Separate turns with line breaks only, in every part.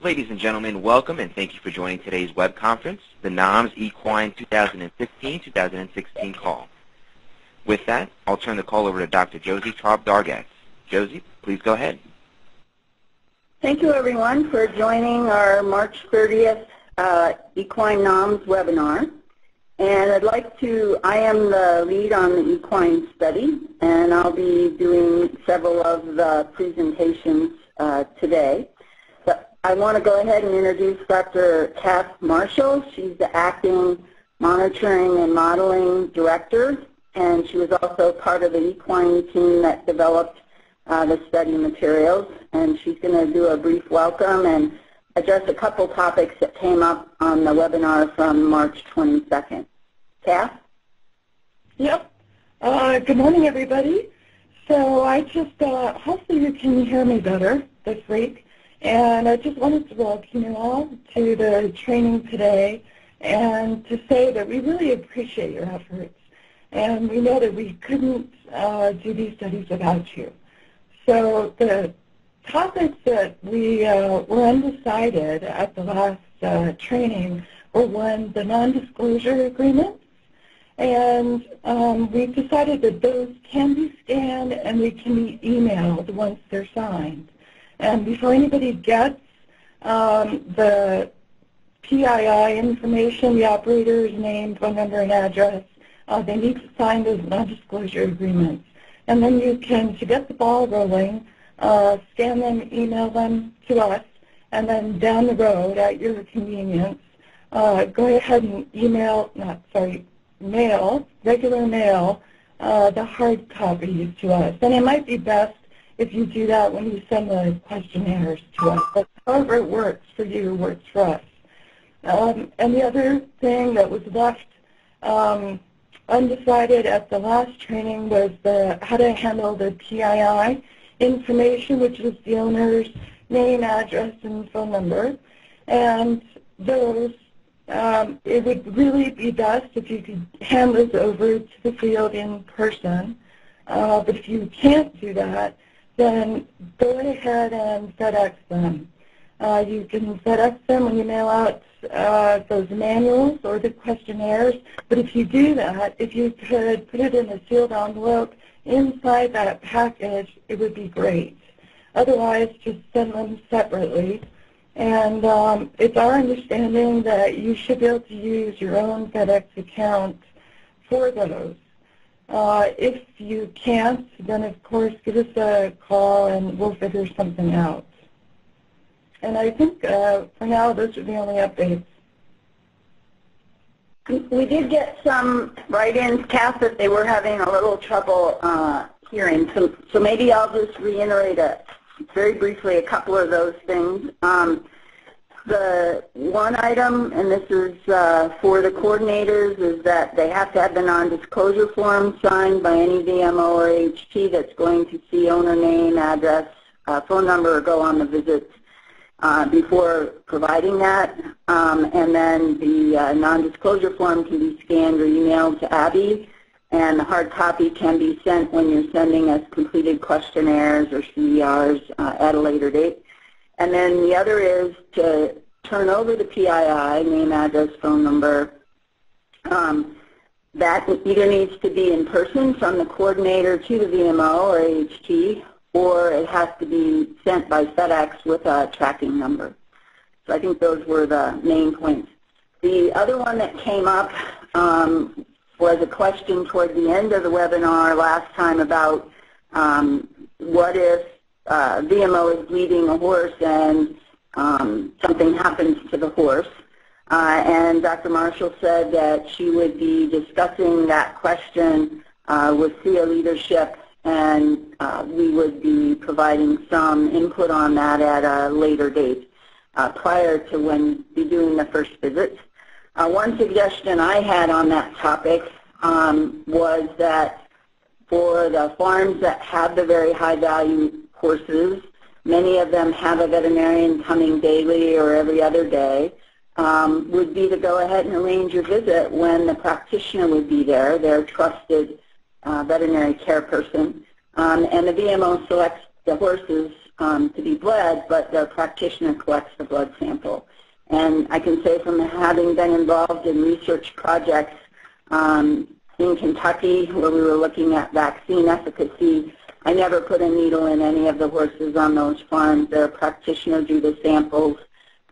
Ladies and gentlemen, welcome and thank you for joining today's web conference, the NAHMS Equine 2015-2016 call. With that, I'll turn the call over to Dr. Josie Traub-Dargatz. Josie, please go ahead.
Thank you everyone for joining our March 30th uh, Equine NAHMS webinar. And I'd like to, I am the lead on the equine study, and I'll be doing several of the presentations uh, today. I want to go ahead and introduce Dr. Kath Marshall. She's the acting monitoring and modeling director, and she was also part of the equine team that developed uh, the study materials. And she's going to do a brief welcome and address a couple topics that came up on the webinar from March 22nd. Kath?
Yep. Uh, good morning, everybody. So I just, uh, hopefully you can hear me better this week. And I just wanted to welcome you all to the training today and to say that we really appreciate your efforts. And we know that we couldn't uh, do these studies without you. So the topics that we uh, were undecided at the last uh, training were one, the non-disclosure agreements, and um, we've decided that those can be scanned and they can be emailed once they're signed. And before anybody gets um, the PII information, the operator's name, phone number, and address, uh, they need to sign those non-disclosure agreements. And then you can, to get the ball rolling, uh, scan them, email them to us, and then down the road at your convenience, uh, go ahead and email, not sorry, mail, regular mail, uh, the hard copies to us. And it might be best if you do that when you send the questionnaires to us. But however it works for you works for us. Um, and the other thing that was left um, undecided at the last training was the how to handle the PII information, which is the owner's name, address, and phone number. And those, um, it would really be best if you could hand those over to the field in person. Uh, but if you can't do that, then go ahead and FedEx them. Uh, you can FedEx them when you mail out uh, those manuals or the questionnaires. But if you do that, if you could put it in a sealed envelope inside that package, it would be great. Otherwise, just send them separately. And um, it's our understanding that you should be able to use your own FedEx account for those. Uh, if you can't, then of course give us a call and we'll figure something out. And I think uh, for now those are the only updates.
We did get some write-ins, Kath, that they were having a little trouble uh, hearing. So, so maybe I'll just reiterate a, very briefly a couple of those things. Um, the one item, and this is uh, for the coordinators, is that they have to have the non-disclosure form signed by any VMO or HT that's going to see owner name, address, uh, phone number, or go on the visit uh, before providing that. Um, and then the uh, non-disclosure form can be scanned or emailed to Abby, and the hard copy can be sent when you're sending us completed questionnaires or CERs uh, at a later date. And then the other is to turn over the PII, name, address, phone number. Um, that either needs to be in person from the coordinator to the VMO or AHT, or it has to be sent by FedEx with a tracking number. So I think those were the main points. The other one that came up um, was a question toward the end of the webinar last time about um, what if uh, VMO is leading a horse and um, something happens to the horse. Uh, and Dr. Marshall said that she would be discussing that question uh, with SEA leadership and uh, we would be providing some input on that at a later date uh, prior to when we be doing the first visit. Uh, one suggestion I had on that topic um, was that for the farms that have the very high value horses, many of them have a veterinarian coming daily or every other day, um, would be to go ahead and arrange your visit when the practitioner would be there, their trusted uh, veterinary care person, um, and the VMO selects the horses um, to be bled, but the practitioner collects the blood sample. And I can say from having been involved in research projects um, in Kentucky where we were looking at vaccine efficacy, I never put a needle in any of the horses on those farms. Their practitioner drew the samples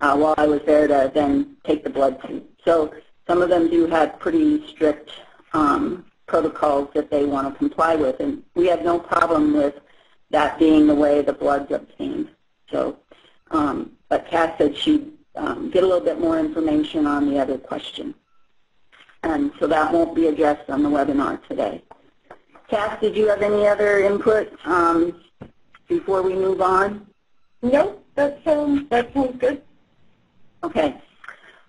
uh, while I was there to then take the blood to. So some of them do have pretty strict um, protocols that they want to comply with, and we have no problem with that being the way the blood's obtained. So, um, but Kath said she'd um, get a little bit more information on the other question. And so that won't be addressed on the webinar today. Kath, did you have any other input um, before we move on?
No, that sounds, that sounds good.
Okay.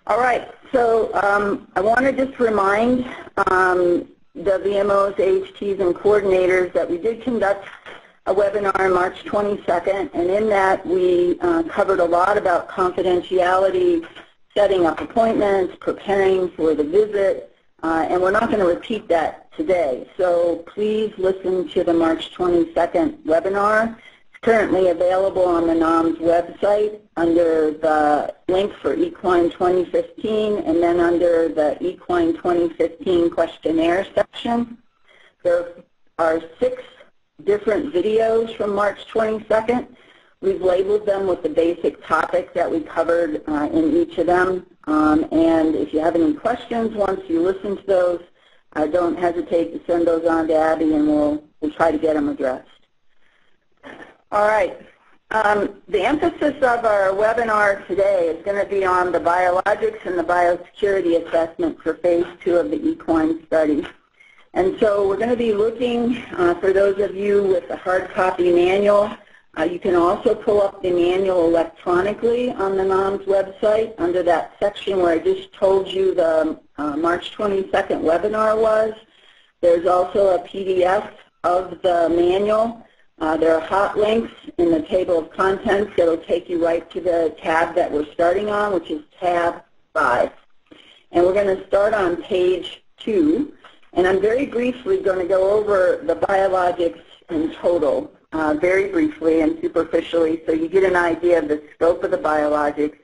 All right. So um, I want to just remind um, the VMOs, AHTs, and coordinators that we did conduct a webinar on March 22nd, and in that we uh, covered a lot about confidentiality, setting up appointments, preparing for the visit, uh, and we're not going to repeat that today. So please listen to the March 22nd webinar. It's currently available on the NAHMS website under the link for Equine 2015 and then under the Equine 2015 questionnaire section. There are six different videos from March 22nd. We've labeled them with the basic topics that we covered uh, in each of them. Um, and if you have any questions once you listen to those, uh, don't hesitate to send those on to Abby and we'll, we'll try to get them addressed. All right. Um, the emphasis of our webinar today is going to be on the biologics and the biosecurity assessment for phase two of the equine study. And so we're going to be looking, uh, for those of you with a hard copy manual, uh, you can also pull up the manual electronically on the NAHMS website under that section where I just told you the uh, March 22nd webinar was. There's also a PDF of the manual. Uh, there are hot links in the table of contents that will take you right to the tab that we're starting on, which is tab 5. And we're going to start on page 2. And I'm very briefly going to go over the biologics in total, uh, very briefly and superficially, so you get an idea of the scope of the biologics.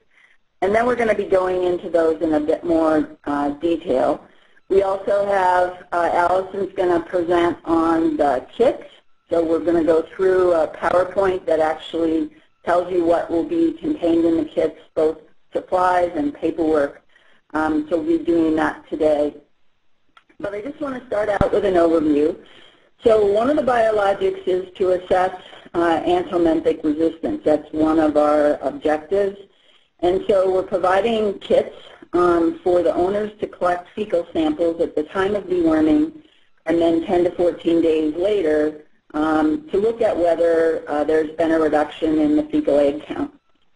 And then we're going to be going into those in a bit more uh, detail. We also have, uh, Allison's going to present on the kits. So we're going to go through a PowerPoint that actually tells you what will be contained in the kits, both supplies and paperwork. Um, so we'll be doing that today. But I just want to start out with an overview. So one of the biologics is to assess uh, anthelmintic resistance. That's one of our objectives. And so we're providing kits um, for the owners to collect fecal samples at the time of deworming and then 10 to 14 days later um, to look at whether uh, there's been a reduction in the fecal egg count.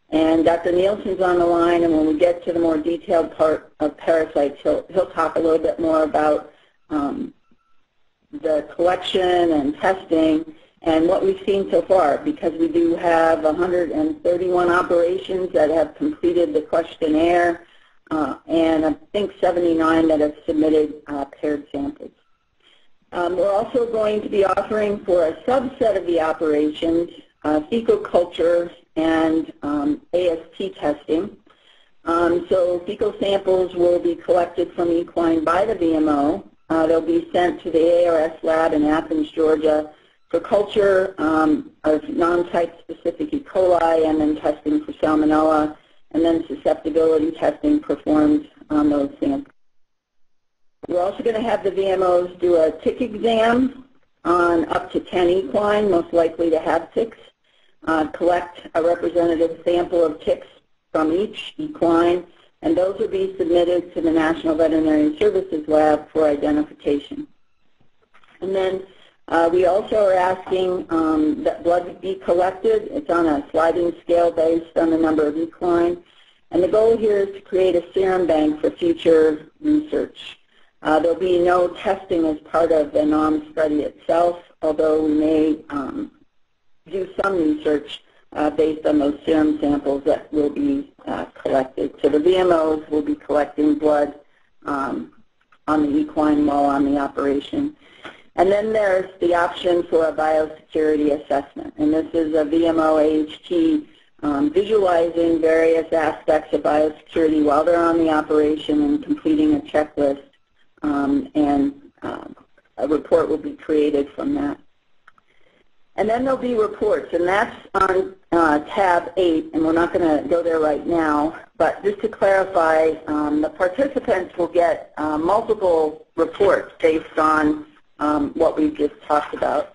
And Dr. Nielsen's on the line, and when we get to the more detailed part of parasites, he'll, he'll talk a little bit more about um, the collection and testing and what we've seen so far because we do have 131 operations that have completed the questionnaire uh, and I think 79 that have submitted uh, paired samples. Um, we're also going to be offering for a subset of the operations uh, fecal culture and um, AST testing. Um, so fecal samples will be collected from equine by the VMO. Uh, they'll be sent to the ARS lab in Athens, Georgia for culture um, of non-type specific E. coli and then testing for salmonella and then susceptibility testing performed on those samples. We're also going to have the VMOs do a tick exam on up to 10 equine, most likely to have ticks uh, collect a representative sample of ticks from each equine, and those will be submitted to the National Veterinary Services Lab for identification. And then uh, we also are asking um, that blood be collected. It's on a sliding scale based on the number of equine. And the goal here is to create a serum bank for future research. Uh, there'll be no testing as part of the NAHMS study itself, although we may um, do some research uh, based on those serum samples that will be uh, collected. So the VMOs will be collecting blood um, on the equine while on the operation. And then there's the option for a biosecurity assessment. And this is a VMO AHT um, visualizing various aspects of biosecurity while they're on the operation and completing a checklist. Um, and um, a report will be created from that. And then there'll be reports, and that's on uh, tab 8, and we're not going to go there right now. But just to clarify, um, the participants will get uh, multiple reports based on um, what we've just talked about.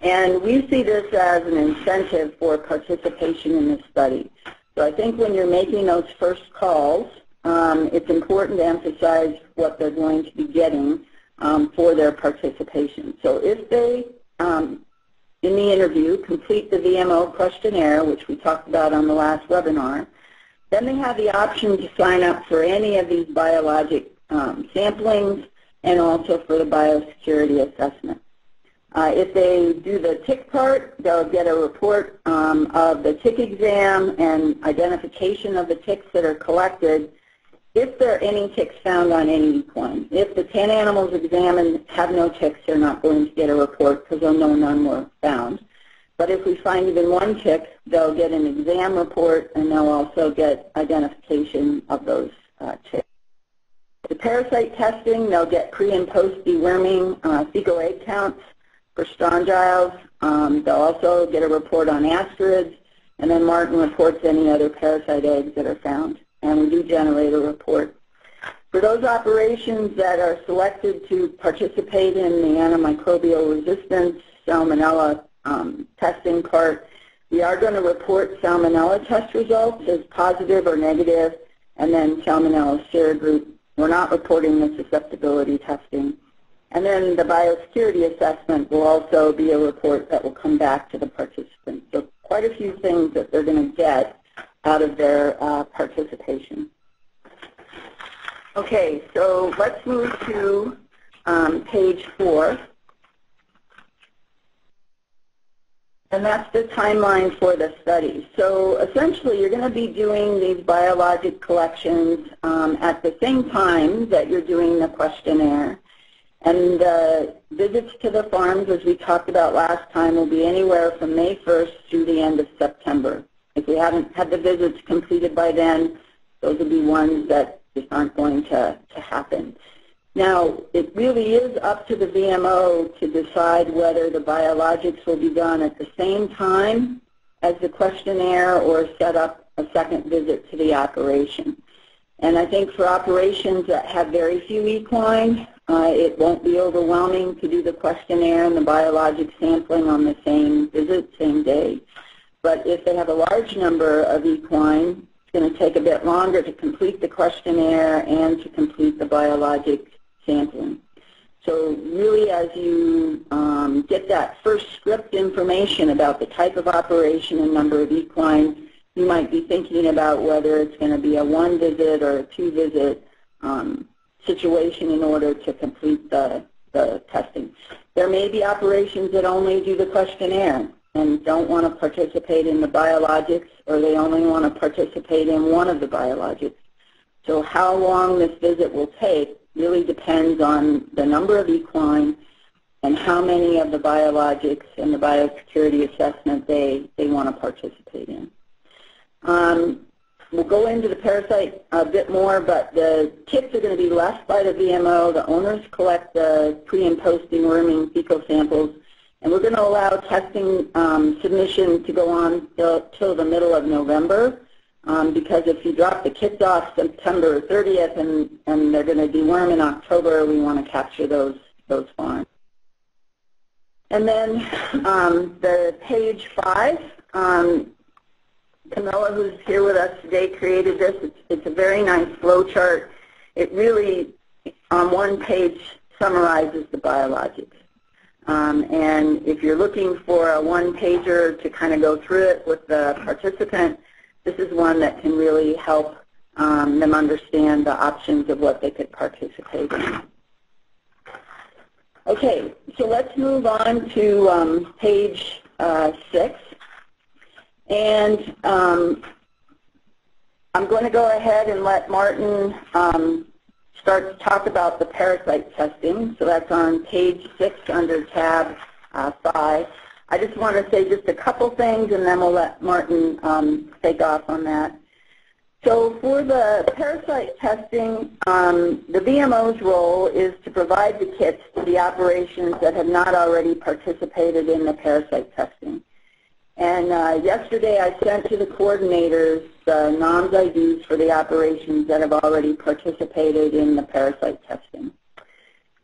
And we see this as an incentive for participation in the study. So I think when you're making those first calls, um, it's important to emphasize what they're going to be getting um, for their participation. So if they, um, in the interview, complete the VMO questionnaire, which we talked about on the last webinar, then they have the option to sign up for any of these biologic um, samplings and also for the biosecurity assessment. Uh, if they do the tick part, they'll get a report um, of the tick exam and identification of the ticks that are collected if there are any ticks found on any equine. If the 10 animals examined have no ticks, they're not going to get a report because they'll know none were found. But if we find even one tick, they'll get an exam report and they'll also get identification of those uh, ticks. The parasite testing, they'll get pre and post deworming uh, fecal egg counts for strongyles. Um, they'll also get a report on ascarids, and then Martin reports any other parasite eggs that are found, and we do generate a report. For those operations that are selected to participate in the antimicrobial resistance salmonella um, testing part, we are going to report salmonella test results as positive or negative, and then salmonella serogroup. We're not reporting the susceptibility testing. And then the biosecurity assessment will also be a report that will come back to the participants. So quite a few things that they're going to get out of their uh, participation. Okay, so let's move to um, page four. And that's the timeline for the study. So essentially, you're going to be doing these biologic collections um, at the same time that you're doing the questionnaire. And the visits to the farms, as we talked about last time, will be anywhere from May 1st through the end of September. If we haven't had the visits completed by then, those will be ones that just aren't going to, to happen. Now, it really is up to the VMO to decide whether the biologics will be done at the same time as the questionnaire or set up a second visit to the operation. And I think for operations that have very few equine, uh, it won't be overwhelming to do the questionnaire and the biologic sampling on the same visit, same day. But if they have a large number of equine, it's going to take a bit longer to complete the questionnaire and to complete the biologic sampling. So really as you um, get that first script information about the type of operation and number of equine, you might be thinking about whether it's going to be a one visit or a two visit um, situation in order to complete the, the testing. There may be operations that only do the questionnaire and don't want to participate in the biologics or they only want to participate in one of the biologics. So how long this visit will take really depends on the number of equine and how many of the biologics and the biosecurity assessment they, they want to participate in. Um, We'll go into the parasite a bit more, but the kits are going to be left by the VMO. The owners collect the pre- and post-deworming fecal samples, and we're going to allow testing um, submission to go on till, till the middle of November. Um, because if you drop the kits off September 30th and, and they're going to deworm in October, we want to capture those, those farms. And then um, the page five, um, Camilla, who's here with us today, created this. It's, it's a very nice flow chart. It really, on one page, summarizes the biologics. Um, and if you're looking for a one-pager to kind of go through it with the participant, this is one that can really help um, them understand the options of what they could participate in. Okay, so let's move on to um, page uh, six. And um, I'm going to go ahead and let Martin um, start to talk about the parasite testing. So that's on page 6 under tab uh, 5. I just want to say just a couple things, and then we'll let Martin um, take off on that. So for the parasite testing, um, the VMO's role is to provide the kits to the operations that have not already participated in the parasite testing. And uh, yesterday I sent to the coordinators the NAHMS IDs for the operations that have already participated in the parasite testing.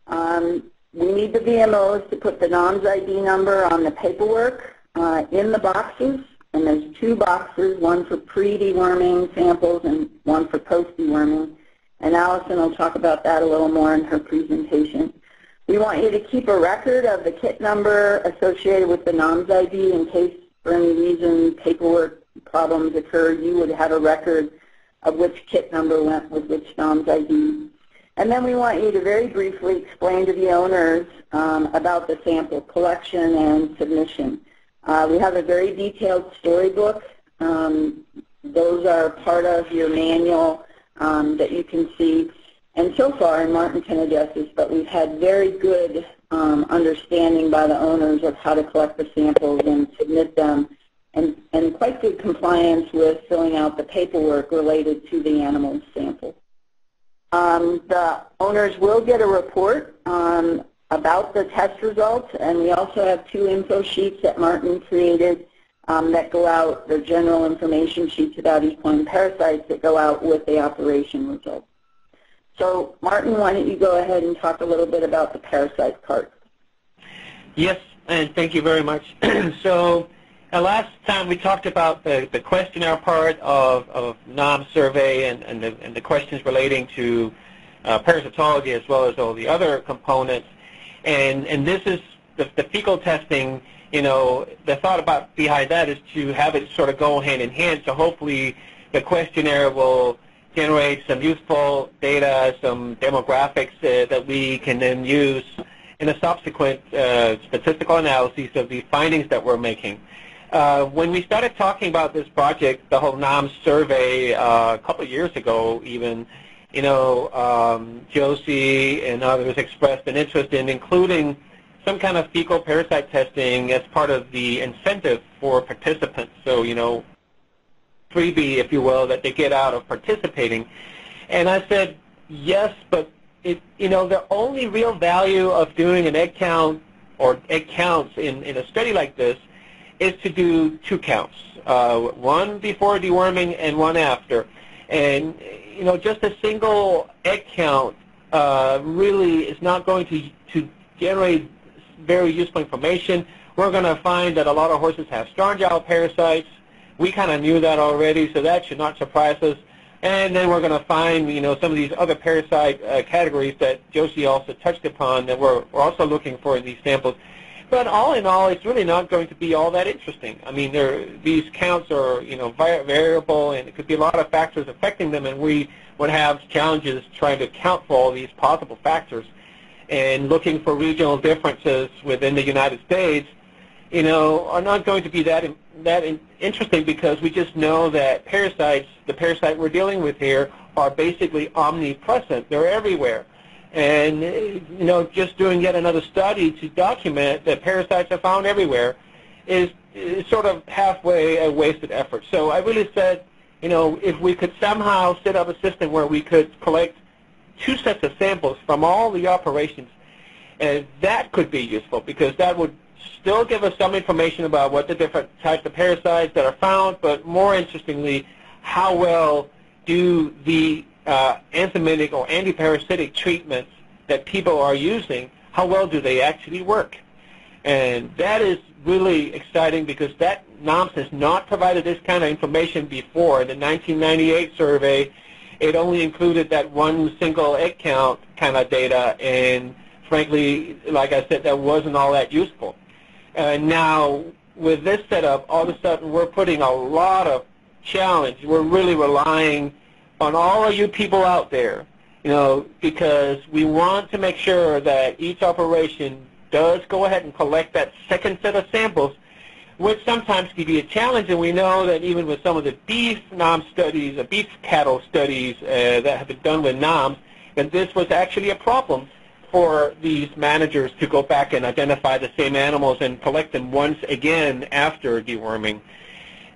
Um, we need the VMOs to put the NAHMS ID number on the paperwork uh, in the boxes and there's two boxes, one for pre-deworming samples and one for post-deworming. And Allison will talk about that a little more in her presentation. We want you to keep a record of the kit number associated with the NAHMS ID in case for any reason paperwork problems occur. You would have a record of which kit number went with which NAHMS ID. And then we want you to very briefly explain to the owners um, about the sample collection and submission. Uh, we have a very detailed storybook. Um, those are part of your manual um, that you can see. And so far, and Martin can address this, but we've had very good um, understanding by the owners of how to collect the samples and submit them, and, and quite good compliance with filling out the paperwork related to the animal sample. Um, the owners will get a report um, about the test results, and we also have two info sheets that Martin created um, that go out, the general information sheets about equine parasites that go out with the operation results. So Martin, why don't you go ahead and talk a little bit about the parasite part?
Yes, and thank you very much. so uh, last time we talked about the, the questionnaire part of, of NAHMS survey and, and, the, and the questions relating to uh, parasitology as well as all the other components. And, and this is the, the fecal testing, you know, the thought about behind that is to have it sort of go hand in hand. So hopefully the questionnaire will generate some useful data, some demographics uh, that we can then use in a subsequent uh, statistical analysis of the findings that we're making. Uh, when we started talking about this project, the whole NAHMS survey uh, a couple of years ago even, you know, um, Josie and others expressed an interest in including some kind of fecal parasite testing as part of the incentive for participants. So, you know, freebie, if you will, that they get out of participating. And I said, yes, but it, you know, the only real value of doing an egg count or egg counts in, in a study like this is to do two counts, uh, one before deworming and one after. And you know, just a single egg count uh, really is not going to, to generate very useful information. We're going to find that a lot of horses have strongyle parasites. We kind of knew that already, so that should not surprise us. And then we're going to find, you know, some of these other parasite uh, categories that Josie also touched upon that we're, we're also looking for in these samples. But all in all, it's really not going to be all that interesting. I mean, there, these counts are, you know, variable, and it could be a lot of factors affecting them, and we would have challenges trying to account for all these possible factors. And looking for regional differences within the United States, you know, are not going to be that that interesting because we just know that parasites, the parasite we're dealing with here, are basically omnipresent. They're everywhere. And, uh, you know, just doing yet another study to document that parasites are found everywhere is, is sort of halfway a wasted effort. So I really said, you know, if we could somehow set up a system where we could collect two sets of samples from all the operations, and that could be useful because that would still give us some information about what the different types of parasites that are found, but more interestingly, how well do the uh, anthelmintic or antiparasitic treatments that people are using, how well do they actually work? And that is really exciting because that NAHMS has not provided this kind of information before. In the 1998 survey, it only included that one single egg count kind of data, and frankly, like I said, that wasn't all that useful. And now, with this setup, all of a sudden we're putting a lot of challenge. We're really relying on all of you people out there, you know, because we want to make sure that each operation does go ahead and collect that second set of samples, which sometimes can be a challenge, and we know that even with some of the beef NAHMS studies, the beef cattle studies uh, that have been done with NAHMS, that this was actually a problem for these managers to go back and identify the same animals and collect them once again after deworming.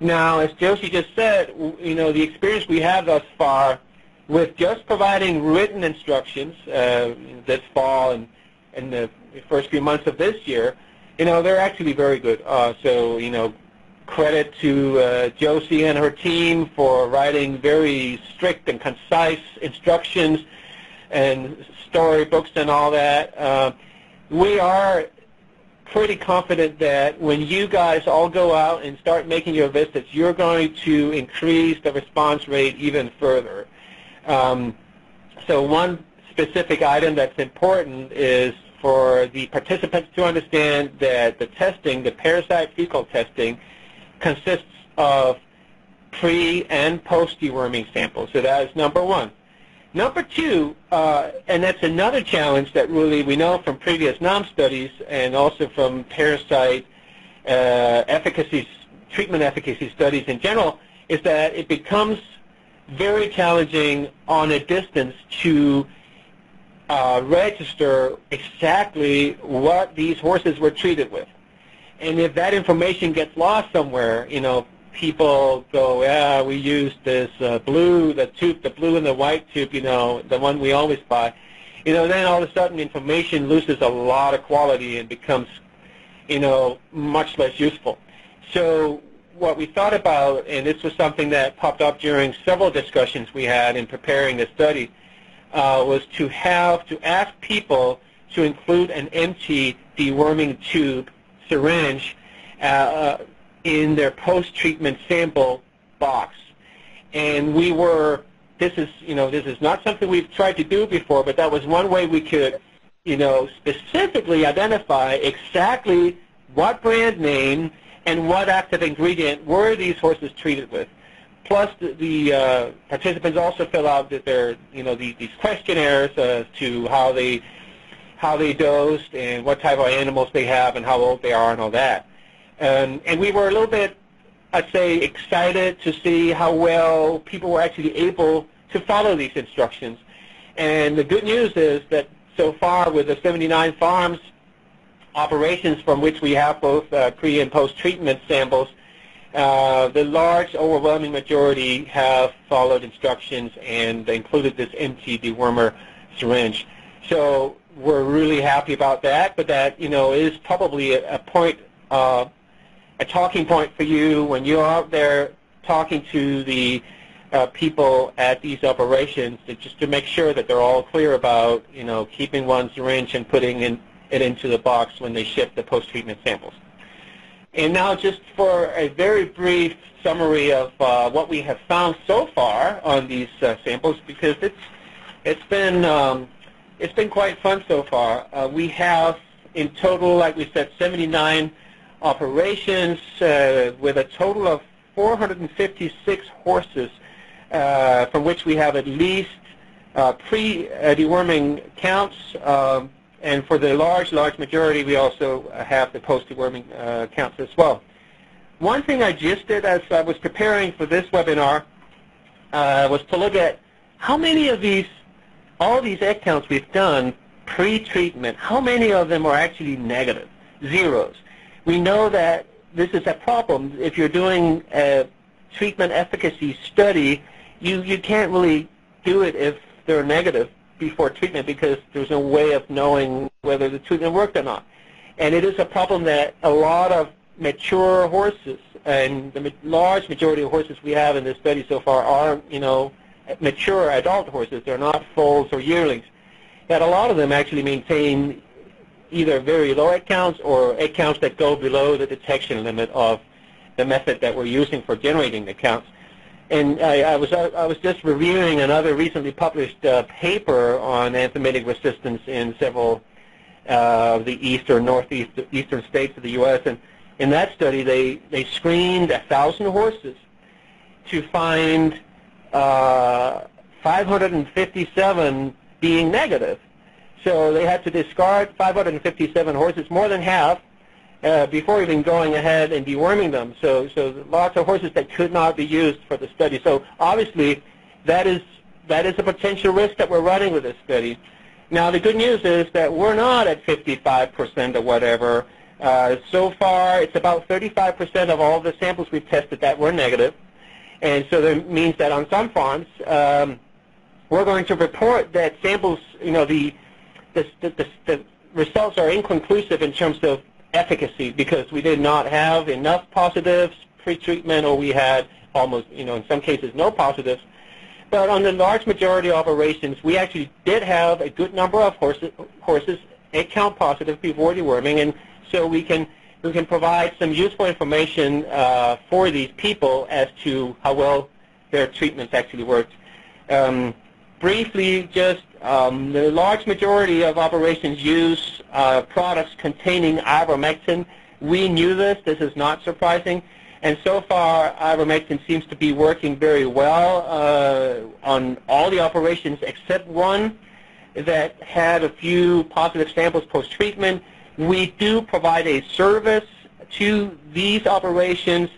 Now, as Josie just said, you know, the experience we have thus far with just providing written instructions uh, this fall and in the first few months of this year, you know, they're actually very good. Uh, so, you know, credit to uh, Josie and her team for writing very strict and concise instructions and storybooks and all that. Uh, we are pretty confident that when you guys all go out and start making your visits, you're going to increase the response rate even further. Um, so one specific item that's important is for the participants to understand that the testing, the parasite fecal testing, consists of pre and post deworming samples. So that is number one. Number two, uh, and that's another challenge that really we know from previous NAHMS studies and also from parasite uh, efficacy, treatment efficacy studies in general, is that it becomes very challenging on a distance to uh, register exactly what these horses were treated with. And if that information gets lost somewhere, you know, people go, yeah, we used this uh, blue, the tube, the blue and the white tube, you know, the one we always buy. You know, then all of a sudden information loses a lot of quality and becomes, you know, much less useful. So what we thought about, and this was something that popped up during several discussions we had in preparing the study, uh, was to have to ask people to include an empty deworming tube syringe uh, uh in their post-treatment sample box. And we were, this is, you know, this is not something we've tried to do before, but that was one way we could, you know, specifically identify exactly what brand name and what active ingredient were these horses treated with. Plus, the, the uh, participants also fill out that their, you know, the, these questionnaires as to how they, how they dosed and what type of animals they have and how old they are and all that. And, and we were a little bit, I'd say, excited to see how well people were actually able to follow these instructions. And the good news is that so far with the 79 farms operations from which we have both uh, pre and post-treatment samples, uh, the large overwhelming majority have followed instructions and included this empty dewormer syringe. So we're really happy about that, but that you know is probably a, a point uh, a talking point for you when you're out there talking to the uh, people at these operations to, just to make sure that they're all clear about, you know, keeping one syringe and putting in, it into the box when they ship the post-treatment samples. And now just for a very brief summary of uh, what we have found so far on these uh, samples, because it's, it's, been, um, it's been quite fun so far. Uh, we have in total, like we said, 79 operations uh, with a total of 456 horses uh, from which we have at least uh, pre-deworming counts. Um, and for the large, large majority, we also have the post-deworming uh, counts as well. One thing I just did as I was preparing for this webinar uh, was to look at how many of these, all these egg counts we've done pre-treatment, how many of them are actually negative, zeros we know that this is a problem. If you're doing a treatment efficacy study, you, you can't really do it if they're negative before treatment because there's no way of knowing whether the treatment worked or not. And it is a problem that a lot of mature horses, and the large majority of horses we have in this study so far are, you know, mature adult horses. They're not foals or yearlings. That a lot of them actually maintain either very low egg counts or egg counts that go below the detection limit of the method that we're using for generating the counts. And I, I was I was just reviewing another recently published uh, paper on anthelmintic resistance in several uh, of the eastern northeast eastern states of the U.S. And in that study, they they screened a thousand horses to find uh, 557 being negative so they had to discard 557 horses, more than half, uh, before even going ahead and deworming them. So, so lots of horses that could not be used for the study. So obviously, that is that is a potential risk that we're running with this study. Now, the good news is that we're not at 55% or whatever. Uh, so far, it's about 35% of all the samples we've tested that were negative. And so that means that on some farms, um, we're going to report that samples, you know, the, the, the, the results are inconclusive in terms of efficacy because we did not have enough positives pre-treatment or we had almost, you know, in some cases no positives. But on the large majority of operations, we actually did have a good number of horses, horses egg count positive before deworming, and so we can we can provide some useful information uh, for these people as to how well their treatments actually worked. Um, briefly, just um, the large majority of operations use uh, products containing ivermectin. We knew this. This is not surprising. And so far, ivermectin seems to be working very well uh, on all the operations except one that had a few positive samples post-treatment. We do provide a service to these operations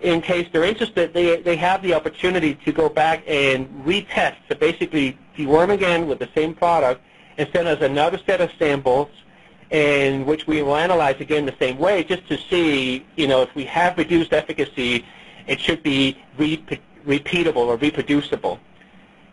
in case they're interested. They, they have the opportunity to go back and retest, so basically deworm again with the same product and send us another set of samples in which we will analyze again the same way just to see, you know, if we have reduced efficacy, it should be re repeatable or reproducible.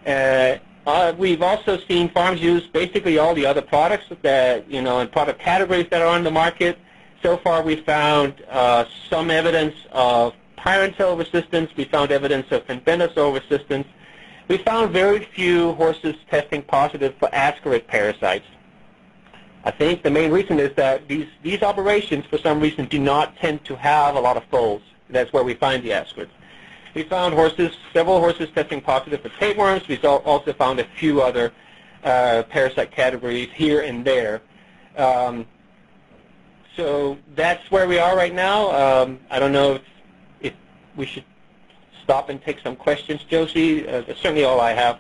Uh, uh, we've also seen farms use basically all the other products that, you know, and product categories that are on the market. So far we've found uh, some evidence of pyrantel resistance. We found evidence of fenbendazole resistance. We found very few horses testing positive for ascarid parasites. I think the main reason is that these, these operations, for some reason, do not tend to have a lot of foals. That's where we find the ascarids. We found horses, several horses testing positive for tapeworms. We also found a few other uh, parasite categories here and there. Um, so that's where we are right now. Um, I don't know if, we should stop and take some questions, Josie. Uh, that's certainly all I have.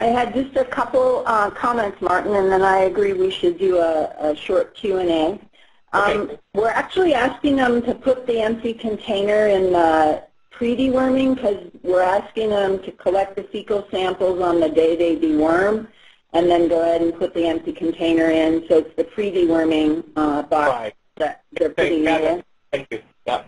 I had just a couple uh, comments, Martin, and then I agree we should do a, a short Q&A. Um, okay. We're actually asking them to put the empty container in the pre-deworming because we're asking them to collect the fecal samples on the day they deworm and then go ahead and put the empty container in. So it's the pre-deworming uh, box right. that they're putting in.
Thank you. Yep.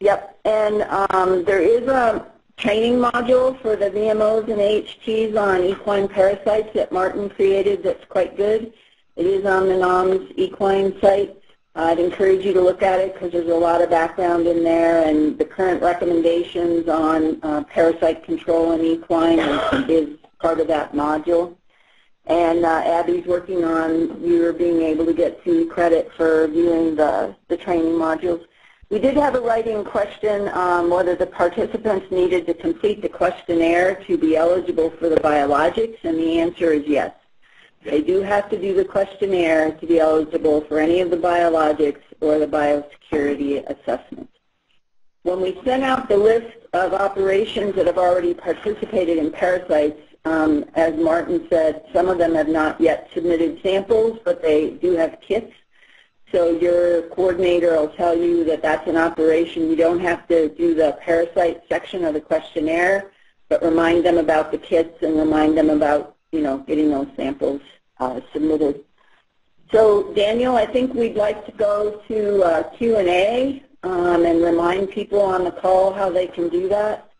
Yep. And um, there is a training module for the VMOs and AHTs on equine parasites that Martin created that's quite good. It is on the NAHMS equine site. I'd encourage you to look at it because there's a lot of background in there and the current recommendations on uh, parasite control in equine is, part of that module. And uh, Abby's working on you being able to get CE credit for viewing the, the training modules. We did have a writing question um, whether the participants needed to complete the questionnaire to be eligible for the biologics, and the answer is yes. They do have to do the questionnaire to be eligible for any of the biologics or the biosecurity assessment. When we sent out the list of operations that have already participated in parasites, um, as Martin said, some of them have not yet submitted samples, but they do have kits so your coordinator will tell you that that's an operation. You don't have to do the parasite section of the questionnaire, but remind them about the kits and remind them about, you know, getting those samples uh, submitted. So Daniel, I think we'd like to go to uh, Q&A um, and remind people on the call how they can do that.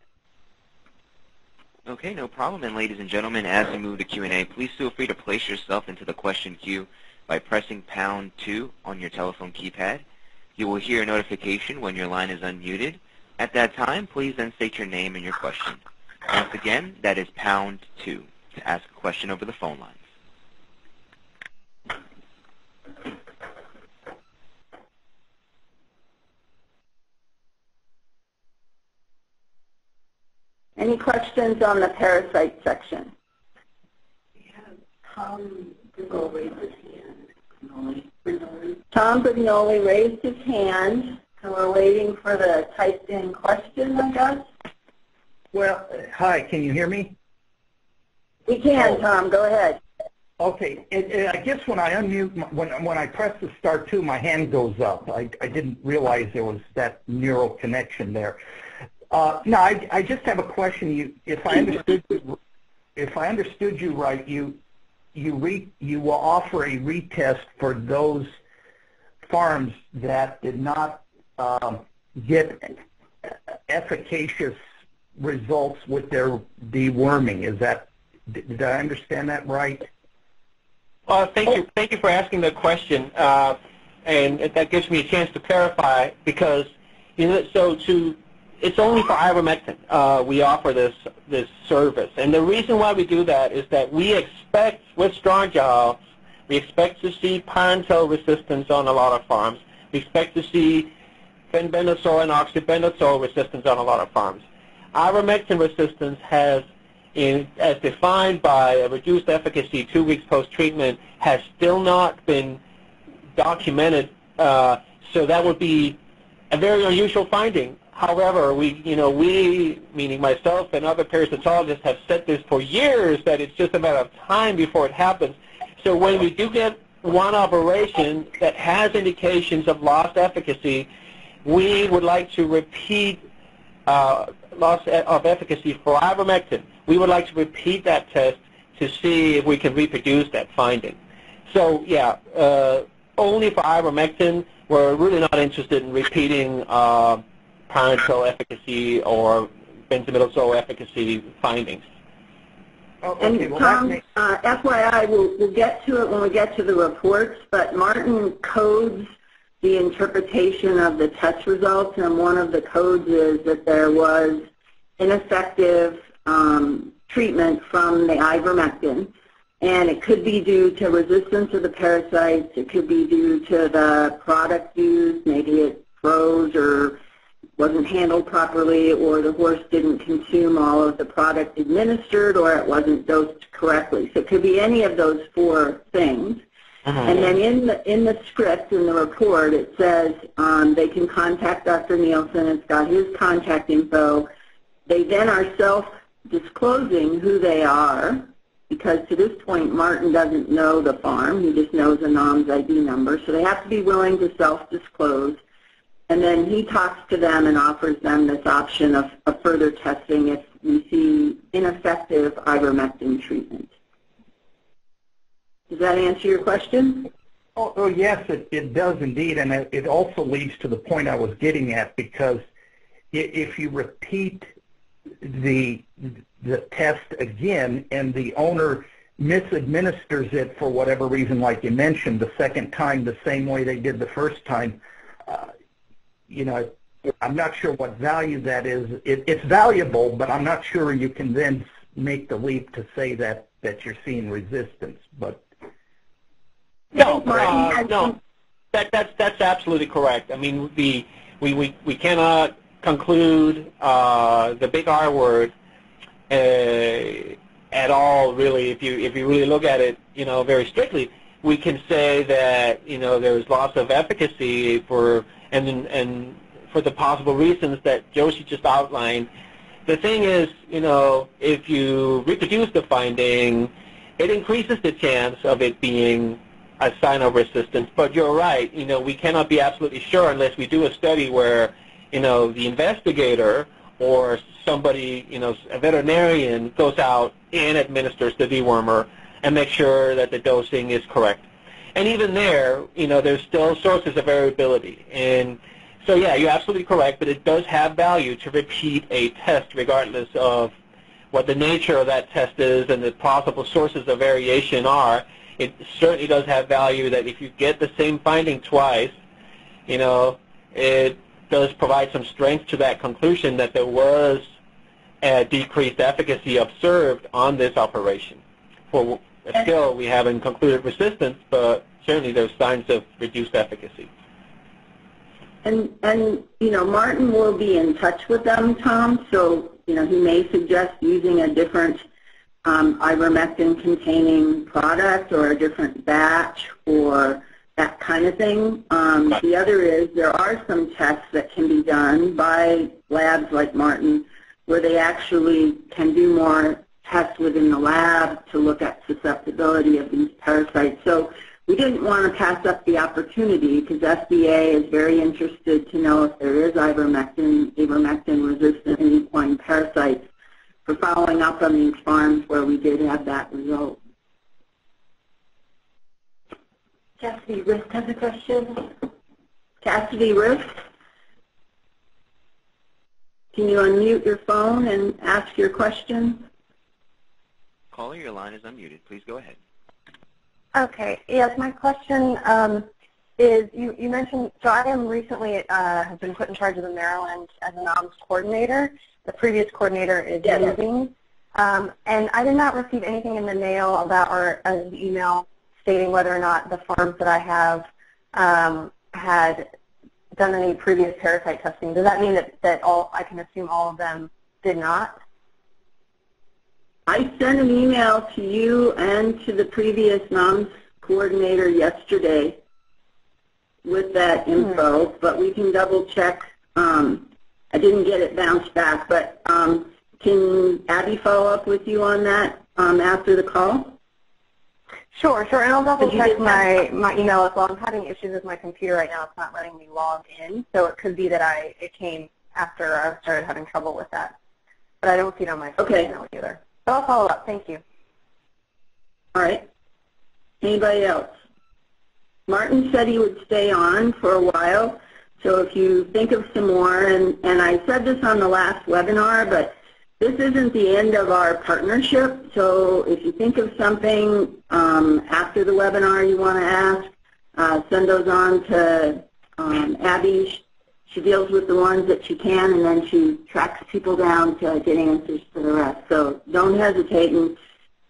Okay, no problem. And ladies and gentlemen, as we move to Q&A, please feel free to place yourself into the question queue by pressing pound 2 on your telephone keypad. You will hear a notification when your line is unmuted. At that time, please then state your name and your question. Once again, that is pound 2 to ask a question over the phone lines.
Any questions on the parasite section?
Tom Google raised his
Tom Brignoli raised his hand, so we're waiting for the typed in question, I guess.
Well, hi, can you hear me?
We can. Tom, go ahead.
Okay, it, it, I guess when I unmute, when, when I press the start two, my hand goes up. I, I didn't realize there was that neural connection there. Uh, no, I, I just have a question. You, if I understood, if I understood you right, you, you re, you will offer a retest for those farms that did not um, get efficacious results with their deworming. Is that, did I understand that right?
Well, thank you. Thank you for asking the question, uh, and that gives me a chance to clarify because you know. So to it's only for ivermectin. Uh, we offer this this service, and the reason why we do that is that we expect with strongyles, we expect to see pyrantel resistance on a lot of farms. We expect to see fenbendazole and oxybendazole resistance on a lot of farms. Ivermectin resistance has, in, as defined by a reduced efficacy two weeks post-treatment, has still not been documented. Uh, so that would be a very unusual finding. However, we, you know, we, meaning myself and other parasitologists, have said this for years that it's just a matter of time before it happens. So when we do get one operation that has indications of lost efficacy, we would like to repeat uh, loss of efficacy for ivermectin. We would like to repeat that test to see if we can reproduce that finding. So yeah, uh, only for ivermectin. We're really not interested in repeating uh, pyrantel efficacy or benzimidazole efficacy findings.
Oh,
And
well,
Tom,
makes,
uh, FYI, we'll, we'll get to it when we get to the reports, but Martin codes the interpretation of the test results, and one of the codes is that there was ineffective um, treatment from the ivermectin, and it could be due to resistance of the parasites, it could be due to the product used, maybe it froze or wasn't handled properly, or the horse didn't consume all of the product administered, or it wasn't dosed correctly. So it could be any of those four things. And then in the in the script in the report it says um, they can contact Dr. Nielsen. It's got his contact info. They then are self-disclosing who they are because to this point Martin doesn't know the farm. He just knows a NAHMS ID number. So they have to be willing to self-disclose. And then he talks to them and offers them this option of, of further testing if we see ineffective ivermectin treatment. Does that answer your question?
oh, oh, yes, it, it does indeed, and it, it also leads to the point I was getting at because if you repeat the the test again and the owner misadministers it for whatever reason, like you mentioned, the second time the same way they did the first time, uh, you know, I'm not sure what value that is. It, it's valuable, but I'm not sure you can then make the leap to say that that you're seeing resistance. But
No, uh, no, that, that's that's absolutely correct. I mean, the we we, we cannot conclude uh, the big R word uh, at all. Really, if you if you really look at it, you know, very strictly, we can say that you know there's loss of efficacy for and and for the possible reasons that Josie just outlined. The thing is, you know, if you reproduce the finding, it increases the chance of it being a sign of resistance. But you're right, you know, we cannot be absolutely sure unless we do a study where, you know, the investigator or somebody, you know, a veterinarian goes out and administers the dewormer and make sure that the dosing is correct. And even there, you know, there's still sources of variability. And so, yeah, you're absolutely correct, but it does have value to repeat a test regardless of what the nature of that test is and the possible sources of variation are. It certainly does have value that if you get the same finding twice, you know, it does provide some strength to that conclusion that there was a decreased efficacy observed on this operation. For still, we haven't concluded resistance, but certainly there's signs of reduced efficacy.
And, and, you know, Martin will be in touch with them, Tom, so, you know, he may suggest using a different um, ivermectin-containing product or a different batch or that kind of thing. Um,
Right.
the other is there are some tests that can be done by labs like Martin where they actually can do more tests within the lab to look at susceptibility of these parasites. So we didn't want to pass up the opportunity because FDA is very interested to know if there is ivermectin, ivermectin-resistant and equine parasites for following up on these farms where we did have that result.
Cassidy Risk has a question.
Cassidy Risk, can you unmute your phone and ask your question?
Caller, your line is unmuted. Please go ahead.
Okay. Yes, my question um, is you, you mentioned, so I am recently uh, have been put in charge of the Maryland as a NAHMS coordinator. The previous coordinator is
Yes.
moving. Um, and I did not receive anything in the mail about or an email stating whether or not the farms that I have um, had done any previous parasite testing. Does that mean that, that all I can assume all of them did not?
I sent an email to you and to the previous NAHMS coordinator yesterday with that info, but we can double check. Um, I didn't get it bounced back, but um, can Abby follow up with you on that um, after the call?
Sure, sure, and I'll double check my, my email as well. I'm having issues with my computer right now. It's not letting me log in, so it could be that I it came after I started having trouble with that. But I don't see it on my phone
Okay.
email either. But I'll follow up. Thank you.
All right. Anybody else? Martin said he would stay on for a while, so if you think of some more, and, and I said this on the last webinar, but this isn't the end of our partnership, so if you think of something um, after the webinar you want to ask, uh, send those on to um, Abby. She deals with the ones that she can, and then she tracks people down to get answers to the rest. So don't hesitate, and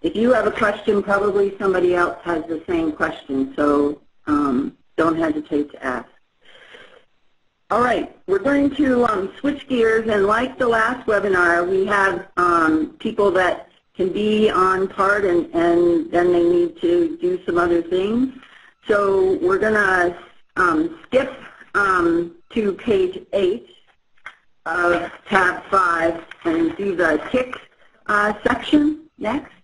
if you have a question, probably somebody else has the same question, so um, don't hesitate to ask. All right, we're going to um, switch gears, and like the last webinar, we have um, people that can be on part, and, and then they need to do some other things. So we're going to um, skip um, to page 8 of tab 5 and do the tick uh, section next.